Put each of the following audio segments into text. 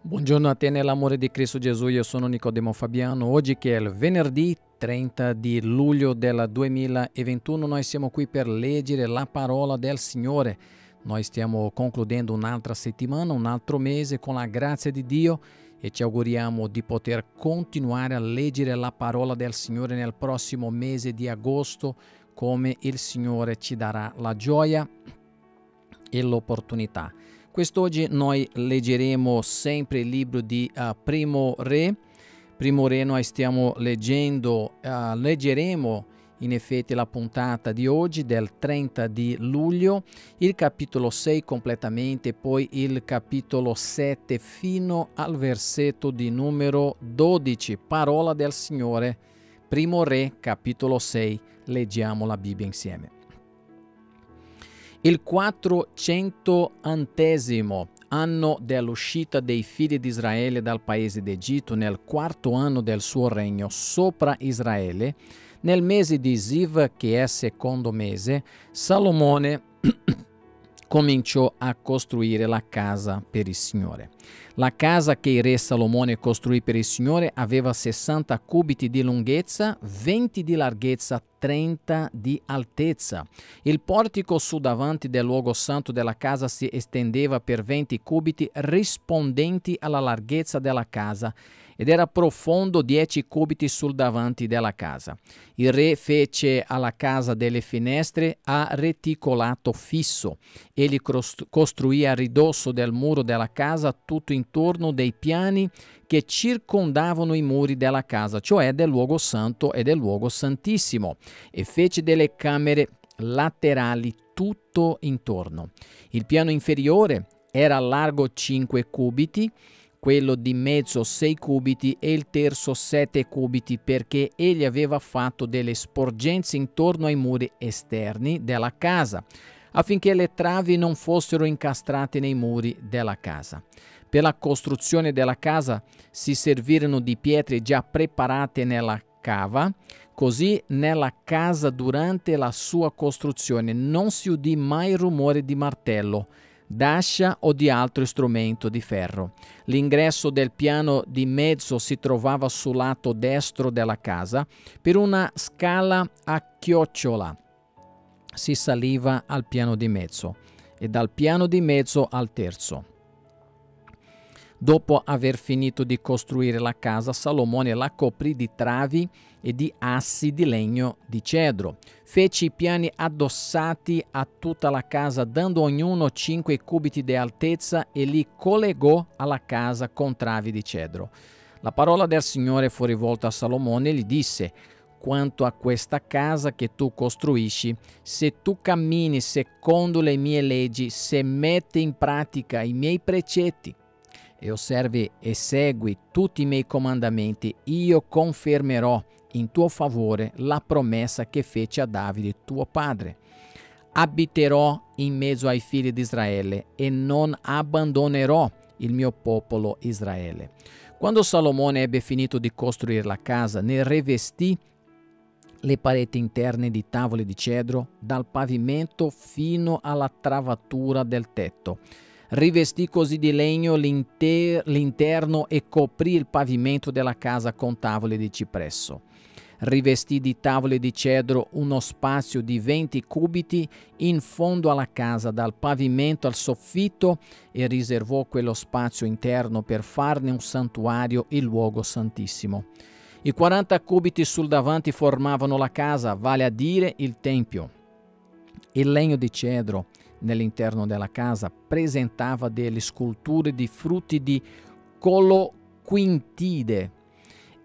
Buongiorno a te nell'amore di Cristo Gesù, io sono Nicodemo Fabiano. Oggi che è il venerdì 30 di luglio del 2021, noi siamo qui per leggere la parola del Signore. Noi stiamo concludendo un'altra settimana, un altro mese con la grazia di Dio e ci auguriamo di poter continuare a leggere la parola del Signore nel prossimo mese di agosto, come il Signore ci darà la gioia e l'opportunità. Quest'oggi noi leggeremo sempre il libro di uh, Primo Re. Primo Re noi stiamo leggendo, uh, leggeremo in effetti la puntata di oggi del 30 di luglio, il capitolo 6 completamente, poi il capitolo 7 fino al versetto di numero 12, parola del Signore. Primo Re, capitolo 6, leggiamo la Bibbia insieme. Il 400 anno dell'uscita dei figli di Israele dal paese d'Egitto, nel quarto anno del suo regno sopra Israele, nel mese di Ziv, che è secondo mese, Salomone cominciò a costruire la casa per il Signore. La casa che il re Salomone costruì per il Signore aveva 60 cubiti di lunghezza, 20 di larghezza, 30 di altezza. Il portico su davanti del luogo santo della casa si estendeva per 20 cubiti rispondenti alla larghezza della casa ed era profondo 10 cubiti sul davanti della casa. Il re fece alla casa delle finestre a reticolato fisso. Egli costruì a ridosso del muro della casa tutto intorno dei piani che circondavano i muri della casa, cioè del luogo santo e del luogo santissimo, e fece delle camere laterali tutto intorno. Il piano inferiore era largo 5 cubiti, quello di mezzo 6 cubiti e il terzo 7 cubiti perché egli aveva fatto delle sporgenze intorno ai muri esterni della casa affinché le travi non fossero incastrate nei muri della casa. Per la costruzione della casa si servirono di pietre già preparate nella cava, così nella casa durante la sua costruzione non si udì mai rumore di martello, d'ascia o di altro strumento di ferro. L'ingresso del piano di mezzo si trovava sul lato destro della casa per una scala a chiocciola. Si saliva al piano di mezzo e dal piano di mezzo al terzo. Dopo aver finito di costruire la casa, Salomone la coprì di travi e di assi di legno di cedro. Fece i piani addossati a tutta la casa, dando ognuno cinque cubiti di altezza e li collegò alla casa con travi di cedro. La parola del Signore fu rivolta a Salomone e gli disse: quanto a questa casa che tu costruisci, se tu cammini secondo le mie leggi, se metti in pratica i miei precetti, e osservi e segui tutti i miei comandamenti, io confermerò in tuo favore la promessa che fece a Davide tuo padre. Abiterò in mezzo ai figli di Israele e non abbandonerò il mio popolo Israele. Quando Salomone ebbe finito di costruire la casa, ne rivestì le pareti interne di tavole di cedro dal pavimento fino alla travatura del tetto Rivestì così di legno l'inter- l'interno e coprì il pavimento della casa con tavole di cipresso. Rivestì di tavole di cedro uno spazio di 20 cubiti in fondo alla casa, dal pavimento al soffitto, e riservò quello spazio interno per farne un santuario, il luogo santissimo. I 40 cubiti sul davanti formavano la casa, vale a dire il tempio. Il legno di cedro nell'interno della casa presentava delle sculture di frutti di coloquintide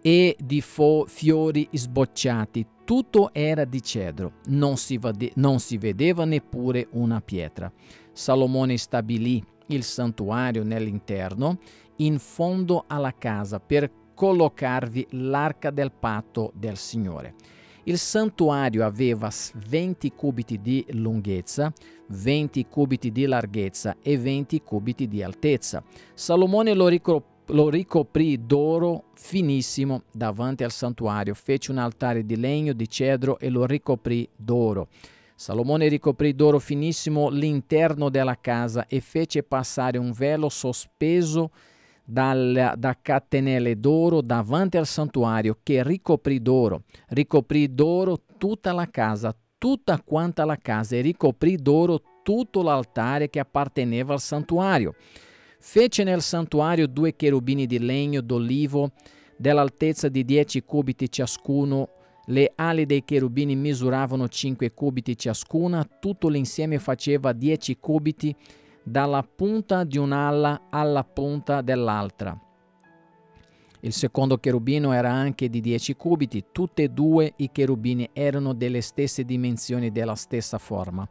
e di fo- fiori sbocciati. Tutto era di cedro, non si, vade- non si vedeva neppure una pietra. Salomone stabilì il santuario nell'interno, in fondo alla casa, per collocarvi l'arca del patto del Signore. Il santuario aveva 20 cubiti di lunghezza, 20 cubiti di larghezza e 20 cubiti di altezza. Salomone lo, ricop- lo ricoprì d'oro finissimo davanti al santuario, fece un altare di legno di cedro e lo ricoprì d'oro. Salomone ricoprì d'oro finissimo l'interno della casa e fece passare un velo sospeso dal, da catenelle d'oro davanti al santuario che ricoprì d'oro. Ricoprì d'oro tutta la casa, tutta quanta la casa e ricoprì d'oro tutto l'altare che apparteneva al santuario. Fece nel santuario due cherubini di legno d'olivo dell'altezza di dieci cubiti ciascuno. Le ali dei cherubini misuravano cinque cubiti ciascuna, tutto l'insieme faceva dieci cubiti dalla punta di un'ala alla punta dell'altra. Il secondo cherubino era anche di 10 cubiti, tutti e due i cherubini erano delle stesse dimensioni della stessa forma.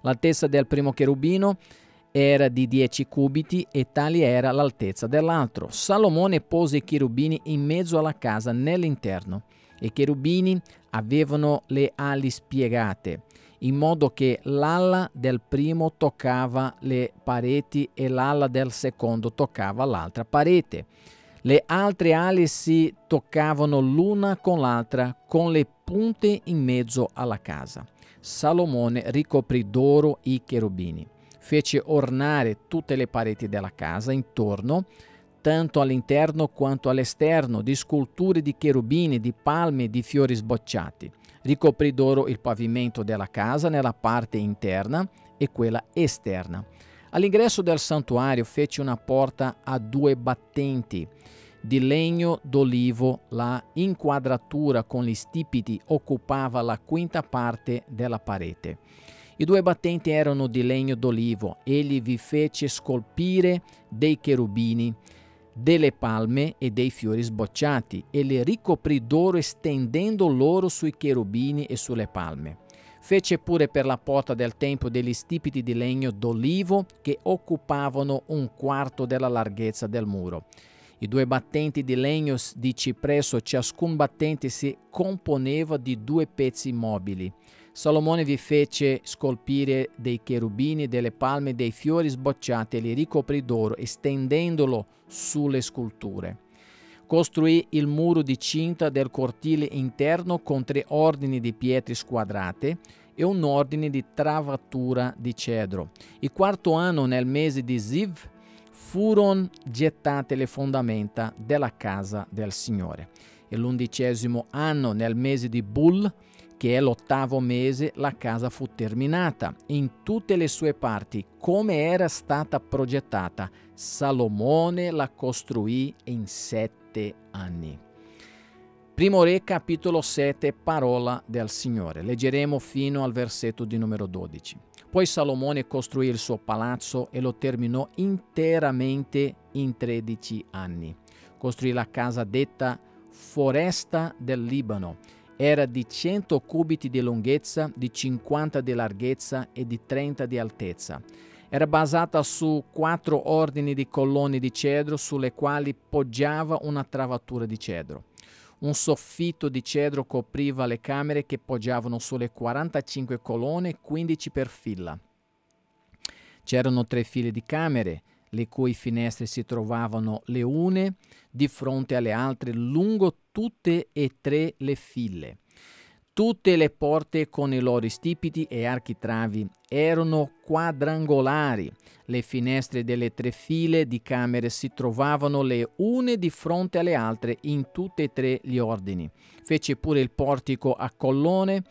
L'altezza del primo cherubino era di 10 cubiti e tali era l'altezza dell'altro. Salomone pose i cherubini in mezzo alla casa nell'interno. I cherubini avevano le ali spiegate in modo che l'ala del primo toccava le pareti e l'ala del secondo toccava l'altra parete. Le altre ali si toccavano l'una con l'altra con le punte in mezzo alla casa. Salomone ricoprì d'oro i cherubini. Fece ornare tutte le pareti della casa intorno, tanto all'interno quanto all'esterno, di sculture di cherubini, di palme e di fiori sbocciati ricoprì d'oro il pavimento della casa nella parte interna e quella esterna. All'ingresso del santuario fece una porta a due battenti di legno d'olivo. La inquadratura con gli stipiti occupava la quinta parte della parete. I due battenti erano di legno d'olivo. Egli vi fece scolpire dei cherubini delle palme e dei fiori sbocciati e le ricoprì d'oro stendendo loro sui cherubini e sulle palme. Fece pure per la porta del tempio degli stipiti di legno d'olivo che occupavano un quarto della larghezza del muro. I due battenti di legno di cipresso, ciascun battente si componeva di due pezzi mobili. Salomone vi fece scolpire dei cherubini, delle palme, dei fiori sbocciati e li ricoprì d'oro, estendendolo sulle sculture. Costruì il muro di cinta del cortile interno con tre ordini di pietre squadrate e un ordine di travatura di cedro. Il quarto anno, nel mese di Ziv, furono gettate le fondamenta della casa del Signore. E l'undicesimo anno, nel mese di Bull, che è l'ottavo mese, la casa fu terminata in tutte le sue parti, come era stata progettata. Salomone la costruì in sette anni. Primo Re, capitolo 7, parola del Signore. Leggeremo fino al versetto di numero 12. Poi Salomone costruì il suo palazzo e lo terminò interamente in 13 anni. Costruì la casa detta Foresta del Libano era di 100 cubiti di lunghezza, di 50 di larghezza e di 30 di altezza. Era basata su quattro ordini di colonne di cedro sulle quali poggiava una travatura di cedro. Un soffitto di cedro copriva le camere che poggiavano sulle 45 colonne, 15 per fila. C'erano tre file di camere, le cui finestre si trovavano le une di fronte alle altre lungo tutte e tre le file. Tutte le porte con i loro stipiti e architravi erano quadrangolari. Le finestre delle tre file di camere si trovavano le une di fronte alle altre in tutti e tre gli ordini. Fece pure il portico a collone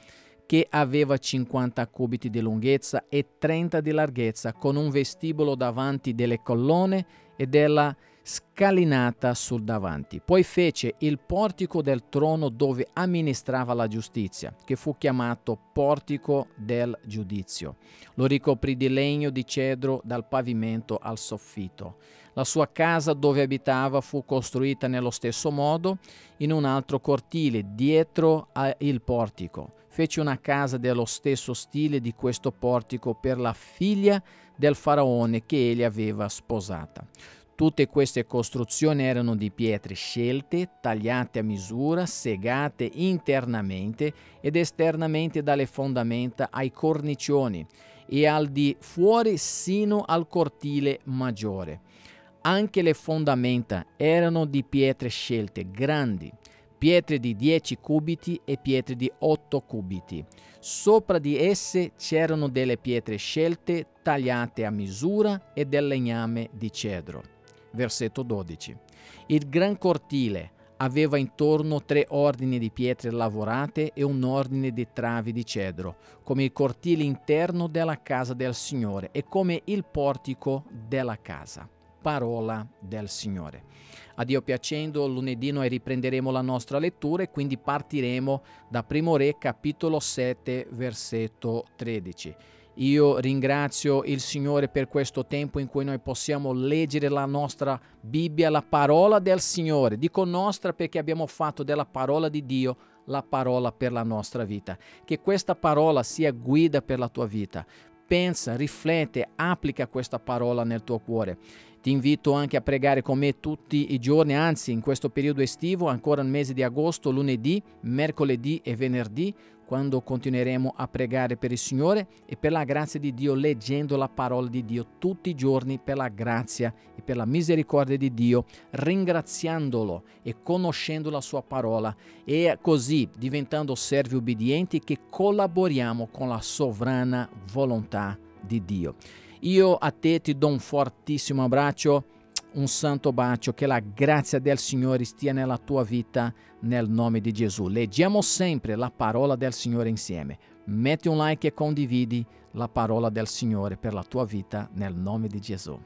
che aveva 50 cubiti di lunghezza e 30 di larghezza, con un vestibolo davanti delle colonne e della scalinata sul davanti. Poi fece il portico del trono dove amministrava la giustizia, che fu chiamato portico del giudizio. Lo ricoprì di legno di cedro dal pavimento al soffitto. La sua casa dove abitava fu costruita nello stesso modo in un altro cortile dietro il portico. Fece una casa dello stesso stile di questo portico per la figlia del faraone che egli aveva sposata. Tutte queste costruzioni erano di pietre scelte, tagliate a misura, segate internamente ed esternamente dalle fondamenta ai cornicioni e al di fuori sino al cortile maggiore. Anche le fondamenta erano di pietre scelte, grandi, pietre di 10 cubiti e pietre di 8 cubiti. Sopra di esse c'erano delle pietre scelte tagliate a misura e del legname di cedro. versetto 12. Il gran cortile aveva intorno tre ordini di pietre lavorate e un ordine di travi di cedro, come il cortile interno della casa del Signore e come il portico della casa. Parola del Signore. A Dio piacendo, lunedì noi riprenderemo la nostra lettura e quindi partiremo da Primo Re capitolo 7 versetto 13. Io ringrazio il Signore per questo tempo in cui noi possiamo leggere la nostra Bibbia, la parola del Signore. Dico nostra perché abbiamo fatto della parola di Dio la parola per la nostra vita. Che questa parola sia guida per la tua vita. Pensa, riflette, applica questa parola nel tuo cuore. Ti invito anche a pregare con me tutti i giorni, anzi in questo periodo estivo, ancora nel mese di agosto, lunedì, mercoledì e venerdì, quando continueremo a pregare per il Signore e per la grazia di Dio, leggendo la parola di Dio tutti i giorni per la grazia e per la misericordia di Dio, ringraziandolo e conoscendo la sua parola e così diventando servi ubbidienti che collaboriamo con la sovrana volontà di Dio. Io a te ti do un fortissimo abbraccio un santo bacio, che la grazia del Signore stia nella tua vita nel nome di Gesù. Leggiamo sempre la parola del Signore insieme. Metti un like e condividi la parola del Signore per la tua vita nel nome di Gesù.